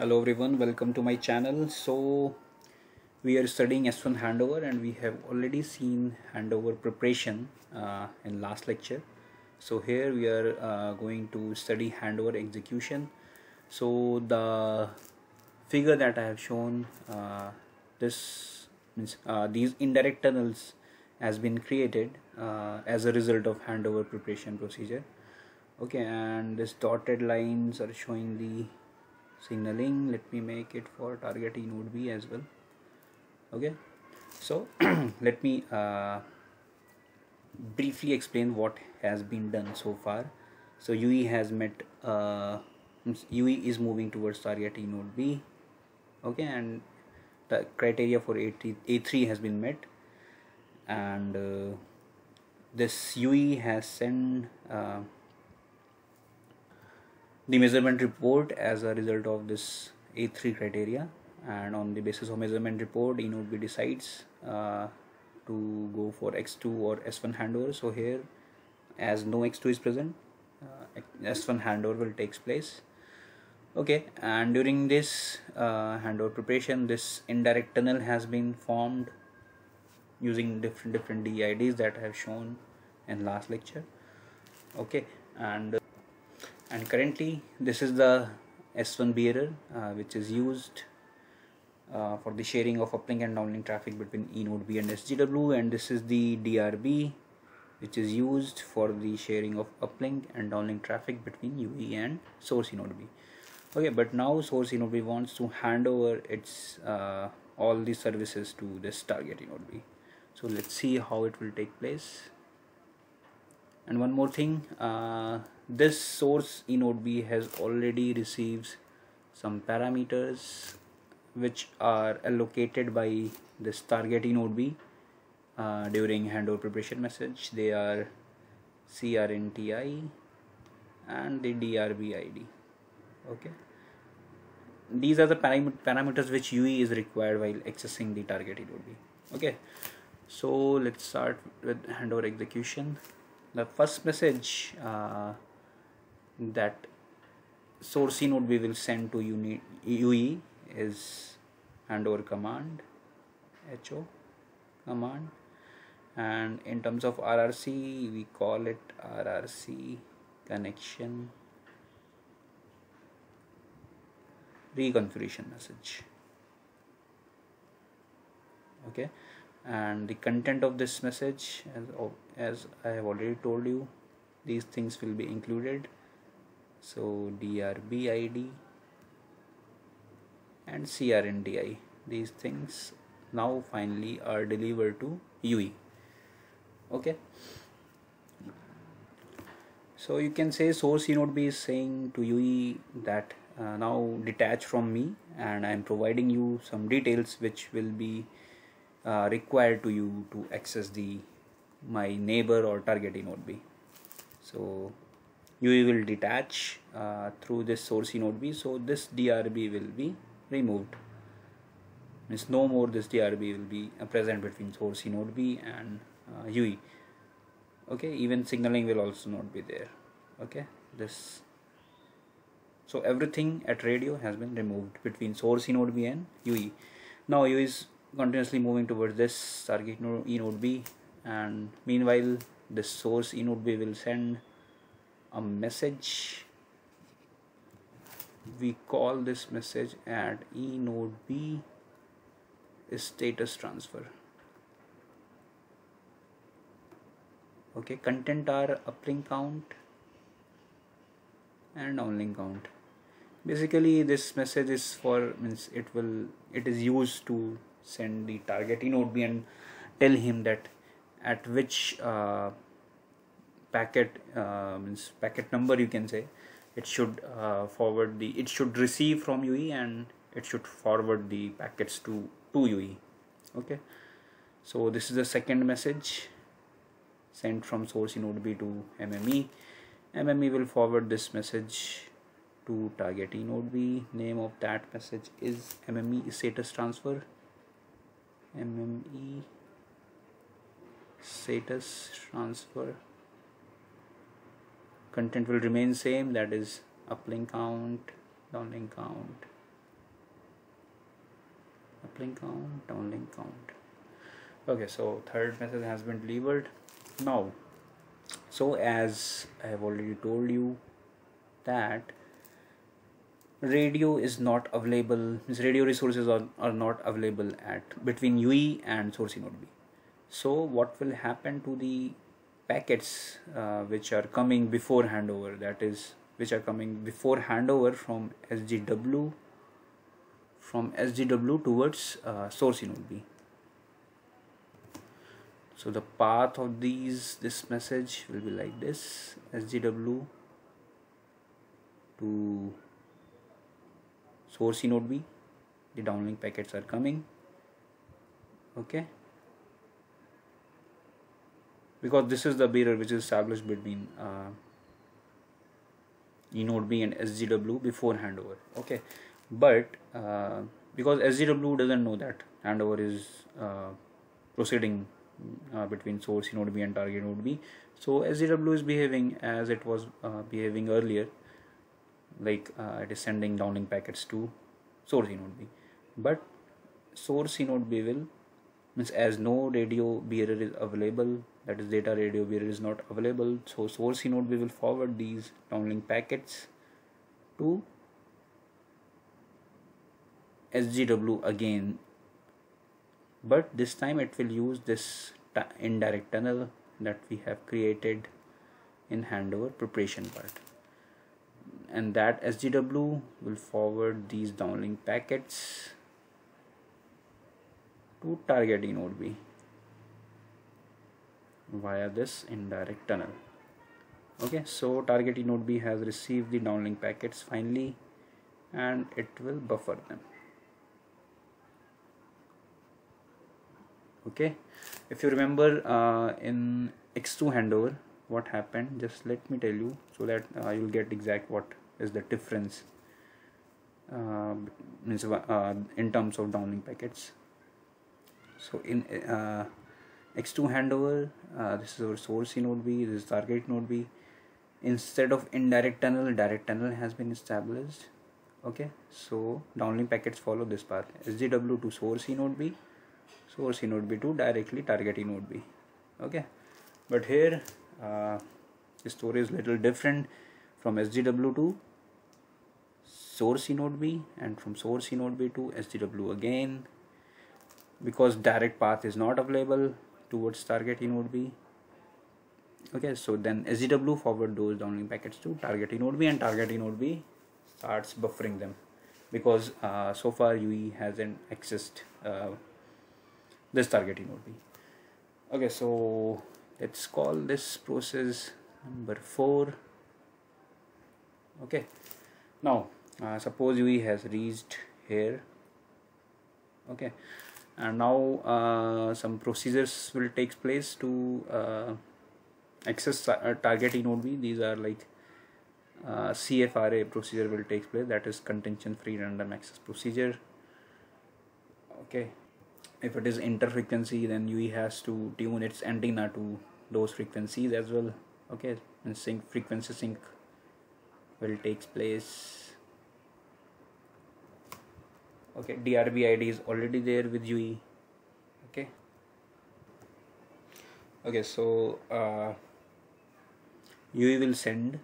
hello everyone. Welcome to my channel. So we are studying s1 handover and we have already seen handover preparation uh, in last lecture. So here we are uh, going to study handover execution. So the figure that i have shown uh, this means uh, these indirect tunnels has been created uh, as a result of handover preparation procedure. Okay and this dotted lines are showing the signaling. Let me make it for target e node b as well. Okay. So let me uh, briefly explain what has been done so far. So UE has met uh, UE is moving towards target e node B. Okay and the criteria for A3, A3 has been met. And uh, this UE has sent uh, the measurement report as a result of this A3 criteria and on the basis of measurement report eNodeB decides uh, to go for X2 or S1 handover. So here as no X2 is present uh, S1 handover will takes place. Okay and during this uh, handover preparation this indirect tunnel has been formed using different different DIDs that I have shown in last lecture. Okay and and currently this is the S1 bearer uh, which is used uh, for the sharing of uplink and downlink traffic between eNode B and SGW and this is the DRB which is used for the sharing of uplink and downlink traffic between UE and source eNode B. Okay but now source eNode B wants to hand over its uh, all the services to this target eNode B. So let's see how it will take place. And one more thing uh, this source eNode B has already received some parameters which are allocated by this target eNode B uh, during handover preparation message. They are CRNTI and the DRB ID okay. These are the param parameters which UE is required while accessing the target eNode B. Okay. So let's start with handover execution. The first message uh, that source node B will send to UE is handover command HO command. And in terms of RRC we call it RRC connection. Reconfiguration message. Okay? And the content of this message as, as I have already told you these things will be included so DRB ID and CRNTI these things now finally are delivered to UE okay? So you can say source node B is saying to UE that uh, now detach from me and I am providing you some details which will be uh, required to you to access the my neighbor or target node B. So UE will detach uh, through this source node B. So this DRB will be removed. Means no more this DRB will be uh, present between source node B and uh, UE okay even signaling will also not be there. Okay this so everything at radio has been removed between source node B and UE now UE is continuously moving towards this target node e node B and meanwhile this source e node B will send a message. We call this message at e node B status transfer. Okay content are uplink count and downlink count. Basically this message is for means it will it is used to send the target E node B and tell him that at which uh, packet uh, means packet number you can say. It should uh, forward the it should receive from UE and it should forward the packets to to UE okay? So this is the second message sent from source node B to MME MME will forward this message to target node B. Name of that message is MME status transfer. MME status transfer content will remain same that is uplink count downlink count. Uplink count downlink count. Okay so third message has been delivered. Now so as i have already told you that radio is not available radio resources are, are not available at between UE and source node B. So what will happen to the packets uh, which are coming before handover that is which are coming before handover from SGW from SGW towards uh, source node B. So the path of these this message will be like this SGW to source node B. The downlink packets are coming. Okay because this is the bearer which is established between uh, enode B and SGW before handover. Okay. But uh, because SGW doesn't know that handover is uh, proceeding uh, between source node B and target node B. So SGW is behaving as it was uh, behaving earlier. Like uh, it is sending downlink packets to source node B. But source node B will means as no radio bearer is available that is data radio bearer is not available so source node B will forward these downlink packets to SGW again. But this time it will use this indirect tunnel that we have created in handover preparation part. And that SGW will forward these downlink packets to target node B via this indirect tunnel. Okay so target node B has received the downlink packets finally and it will buffer them. Okay if you remember uh, in x2 handover what happened? Just let me tell you so that uh, you'll get exact what is the difference uh, uh, in terms of downlink packets so in uh, x2 handover uh, this is our source node b this is target node b. Instead of indirect tunnel direct tunnel has been established. Okay so downlink packets follow this path. Sgw to source node b source node b to directly target node b. Okay but here uh, the story is little different from sgw to source node b and from source node b to sgw again because direct path is not available towards target node b okay so then sgw forward those downlink packets to target node b and target node b starts buffering them because uh, so far UE hasn't accessed uh, this target node B. Okay, so let's call this process number four. Okay, now uh, suppose UE has reached here. Okay, and now uh, some procedures will take place to uh, access uh, target B. These are like uh, CFRA procedure will take place. That is contention free random access procedure. Okay. If it is interfrequency then UE has to tune its antenna to those frequencies as well. Okay. And sync frequency sync will takes place okay DRB ID is already there with UE okay. Okay so uh, UE will send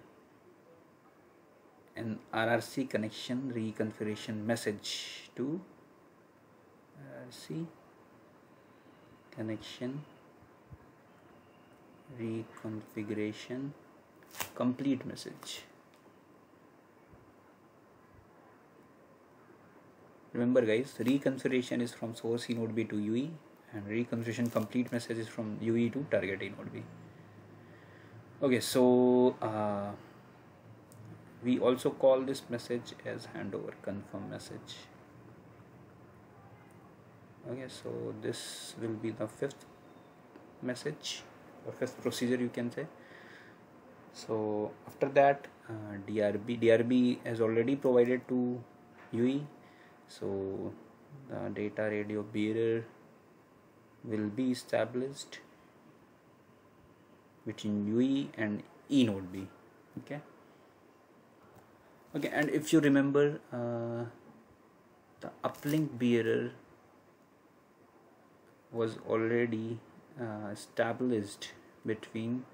an RRC connection reconfiguration message to RRC connection reconfiguration complete message remember guys reconfiguration is from source node B to UE and reconfiguration complete message is from UE to target node B. Okay so uh, we also call this message as handover confirm message. Okay so this will be the fifth message or fifth procedure you can say. So after that uh, DRB DRB has already provided to UE so the data radio bearer will be established between UE and E node B okay? Okay and if you remember uh, the uplink bearer was already uh, established between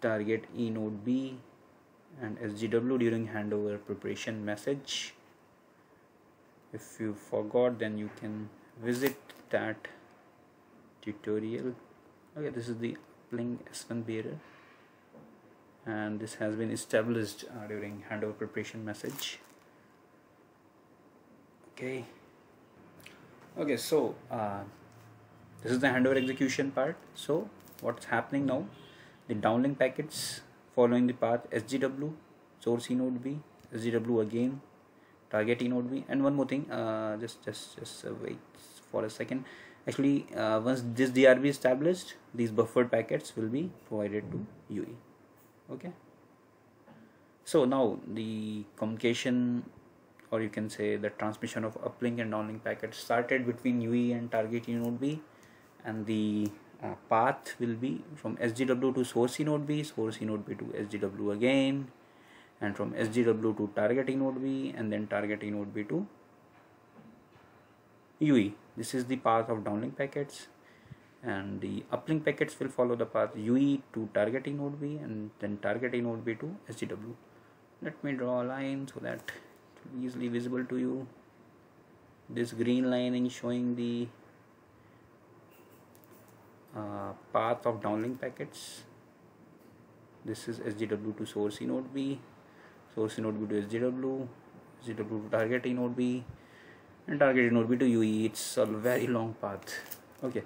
target e node b and sgw during handover preparation message if you forgot then you can visit that tutorial. Okay this is the link s1 bearer. And this has been established uh, during handover preparation message. Okay. Okay so uh, this is the handover execution part. So what's happening now? The downlink packets following the path sgw source node b sgw again target node b. And one more thing uh, just just just uh, wait for a second. Actually uh, once this drb is established these buffered packets will be provided to ue okay? So now the communication or you can say the transmission of uplink and downlink packets started between UE and target node B. And the uh, path will be from SGW to source node B, source node B to SGW again and from SGW to target node B and then target node B to UE. This is the path of downlink packets and the uplink packets will follow the path UE to target node B and then target node B to SGW. Let me draw a line so that it will be easily visible to you. This green line is showing the uh, path of downlink packets. This is SGW to source node B, source node B to SGW, SGW to target A node B, and target A node B to UE. It's a very long path. Okay.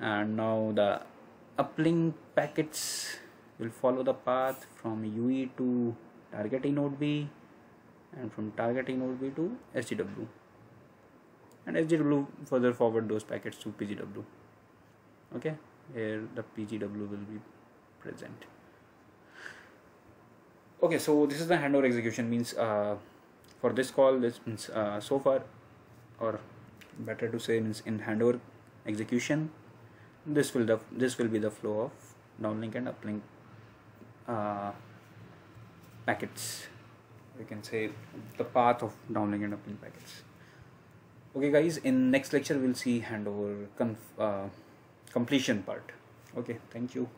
And now the uplink packets will follow the path from UE to targeting node B and from targeting node B to SGW and SGW further forward those packets to PGW okay. Here the PGW will be present okay so this is the handover execution means uh, for this call this means uh, so far or better to say means in handover execution this will the this will be the flow of downlink and uplink uh, packets. We can say the path of downlink and uplink packets. Okay guys in next lecture we'll see handover uh, completion part. Okay thank you